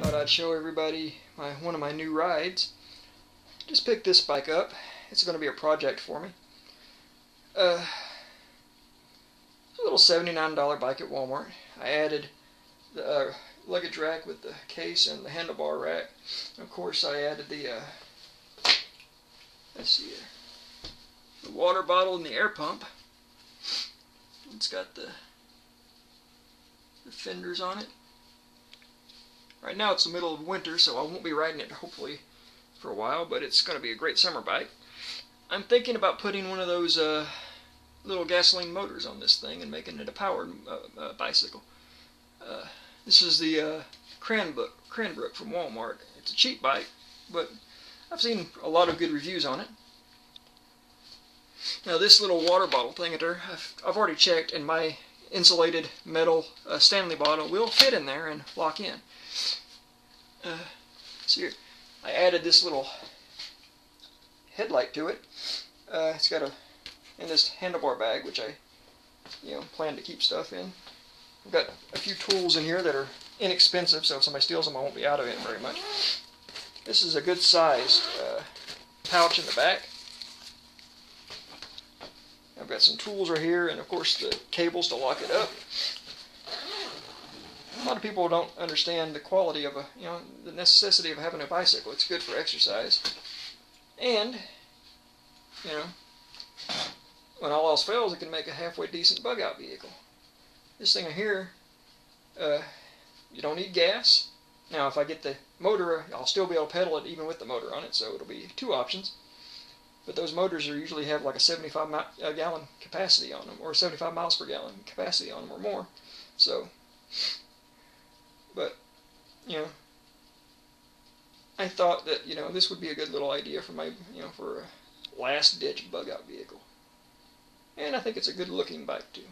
Thought I'd show everybody my one of my new rides. Just picked this bike up. It's going to be a project for me. Uh, a little $79 bike at Walmart. I added the uh, luggage rack with the case and the handlebar rack. Of course, I added the uh, let's see here, the water bottle and the air pump. It's got the, the fenders on it. Right now it's the middle of winter, so I won't be riding it hopefully for a while, but it's going to be a great summer bike. I'm thinking about putting one of those uh, little gasoline motors on this thing and making it a powered uh, uh, bicycle. Uh, this is the uh, Cranbrook, Cranbrook from Walmart. It's a cheap bike, but I've seen a lot of good reviews on it. Now this little water bottle thing I've, I've already checked, and my insulated metal uh, Stanley bottle will fit in there and lock in. Uh, see here, I added this little headlight to it. Uh, it's got a in this handlebar bag, which I you know plan to keep stuff in. I've got a few tools in here that are inexpensive, so if somebody steals them, I won't be out of it very much. This is a good sized uh, pouch in the back. I've got some tools right here, and of course the cables to lock it up. A lot of people don't understand the quality of a, you know, the necessity of having a bicycle. It's good for exercise. And, you know, when all else fails, it can make a halfway decent bug out vehicle. This thing here, uh, you don't need gas. Now, if I get the motor, I'll still be able to pedal it even with the motor on it, so it'll be two options. But those motors are usually have like a 75 mi uh, gallon capacity on them, or 75 miles per gallon capacity on them, or more. So, but you know, I thought that you know this would be a good little idea for my you know for a last ditch bug out vehicle, and I think it's a good looking bike too.